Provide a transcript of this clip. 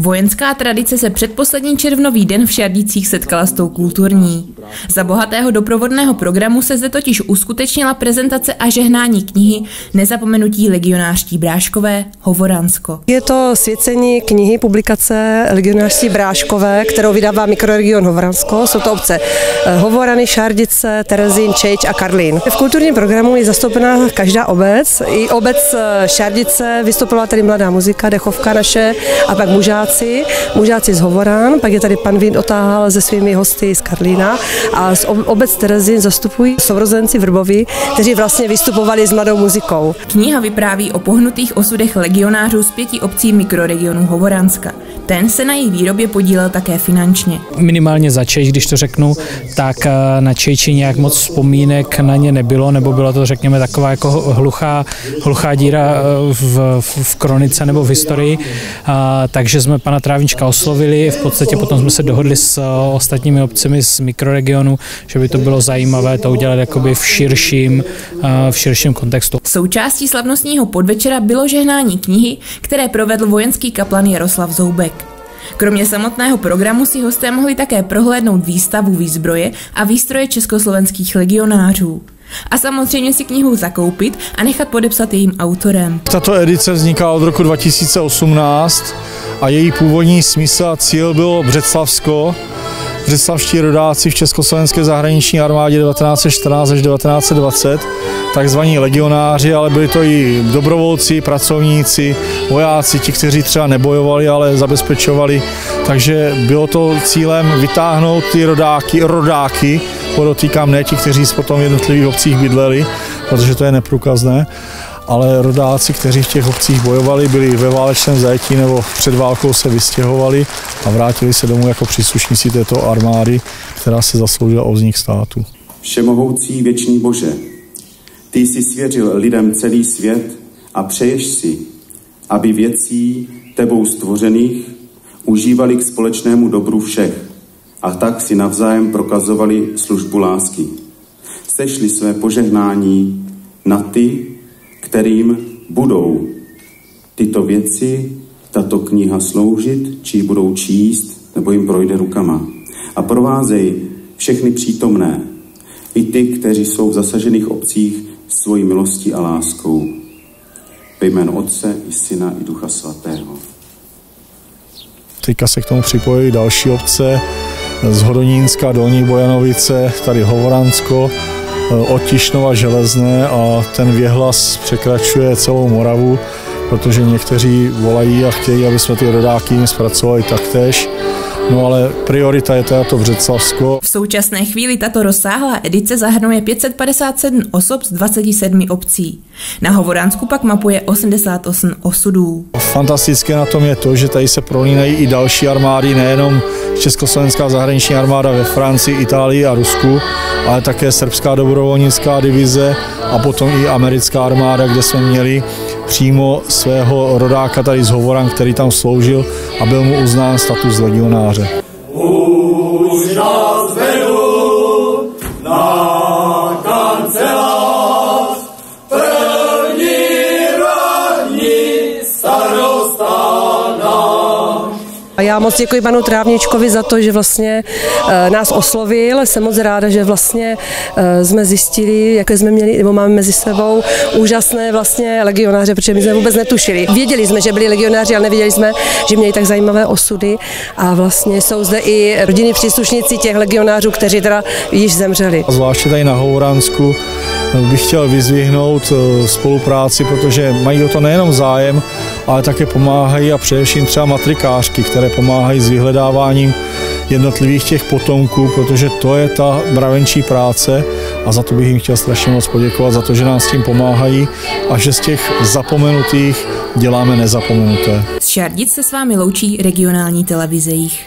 Vojenská tradice se předposlední červnový den v Šardicích setkala s tou kulturní. Za bohatého doprovodného programu se zde totiž uskutečnila prezentace a žehnání knihy Nezapomenutí legionářští Bráškové Hovoransko. Je to svěcení knihy publikace Legionářští Bráškové, kterou vydává mikroregion Hovoransko. Jsou to obce eh, Hovorany, Šardice, Terezín, Čeč a Karlín. V kulturním programu je zastoupená každá obec. I obec eh, Šardice vystoupila tady mladá muzika, dechovka naše a pak mužáci mužáci, mužáci z Hovorán, pak je tady pan Vín otáhal se svými hosty z Karlína a z obec Terezin zastupují sourozenci Vrbovi, kteří vlastně vystupovali s mladou muzikou. Kniha vypráví o pohnutých osudech legionářů z pěti obcí mikroregionu Hovoranska. Ten se na její výrobě podílel také finančně. Minimálně za Češ, když to řeknu, tak eh, na Čejči nějak moc vzpomínek na ně nebylo, nebo byla to, řekněme, taková jako hluchá, hluchá díra eh, v, v, v kronice nebo v historii. A, takže jsme pana Trávnička oslovili, v podstatě potom jsme se dohodli s eh, ostatními obcemi z mikroregionu, že by to bylo zajímavé to udělat jakoby v širším, v širším kontextu. Součástí slavnostního podvečera bylo žehnání knihy, které provedl vojenský kaplan Jaroslav Zoubek. Kromě samotného programu si hosté mohli také prohlédnout výstavu výzbroje a výstroje československých legionářů. A samozřejmě si knihu zakoupit a nechat podepsat jejím autorem. Tato edice vzniká od roku 2018 a její původní smysl a cíl bylo Břeclavsko, Břeclavští rodáci v Československé zahraniční armádě 1914 až 1920, takzvaní legionáři, ale byli to i dobrovolci, pracovníci, vojáci, ti, kteří třeba nebojovali, ale zabezpečovali. Takže bylo to cílem vytáhnout ty rodáky, rodáky, podotýkám ne ti, kteří potom v jednotlivých obcích bydleli, protože to je neprůkazné, ale rodáci, kteří v těch obcích bojovali, byli ve válečném zajetí nebo před válkou se vystěhovali a vrátili se domů jako příslušníci této armády, která se zasloužila o vznik státu. Všemohoucí věčný Bože, ty jsi svěřil lidem celý svět a přeješ si, aby věcí tebou stvořených užívali k společnému dobru všech a tak si navzájem prokazovali službu lásky. Sešli své požehnání na ty, kterým budou tyto věci, tato kniha sloužit, či budou číst, nebo jim projde rukama. A provázej všechny přítomné, i ty, kteří jsou v zasažených obcích svojí milostí a láskou. Ve jménu Otce i Syna i Ducha Svatého. Teďka se k tomu připojí další obce z Hodonínska, Dolní Bojanovice, tady Hovoransko, od Tišnova železné a ten věhlas překračuje celou Moravu, protože někteří volají a chtějí, aby jsme ty rodáky jim zpracovali taktéž. No ale priorita je teda to Břeclavsko. V současné chvíli tato rozsáhlá edice zahrnuje 557 osob z 27 obcí. Na Hovoránsku pak mapuje 88 osudů. Fantastické na tom je to, že tady se prolínají i další armády, nejenom Československá zahraniční armáda ve Francii, Itálii a Rusku, ale také srbská dobrovolnická divize a potom i americká armáda, kde jsme měli přímo svého rodáka tady z Hovoran, který tam sloužil a byl mu uznán status legionáře. Už nás vedu já moc děkuji panu Trávničkovi za to, že vlastně e, nás oslovil. Jsem moc ráda, že vlastně e, jsme zjistili, jaké jsme měli, nebo máme mezi sebou úžasné vlastně legionáře, protože my jsme vůbec netušili. Věděli jsme, že byli legionáři, ale nevěděli jsme, že měli tak zajímavé osudy. A vlastně jsou zde i rodiny příslušníci těch legionářů, kteří teda již zemřeli. A zvláště tady na Houránsku bych chtěl vyzvihnout eh, spolupráci, protože mají o to nejenom zájem, ale také pomáhají a především třeba matrikářky, které pomáhají s vyhledáváním jednotlivých těch potomků, protože to je ta mravenčí práce a za to bych jim chtěl strašně moc poděkovat, za to, že nám s tím pomáhají a že z těch zapomenutých děláme nezapomenuté. Z Šardic se s vámi loučí regionální televize jich.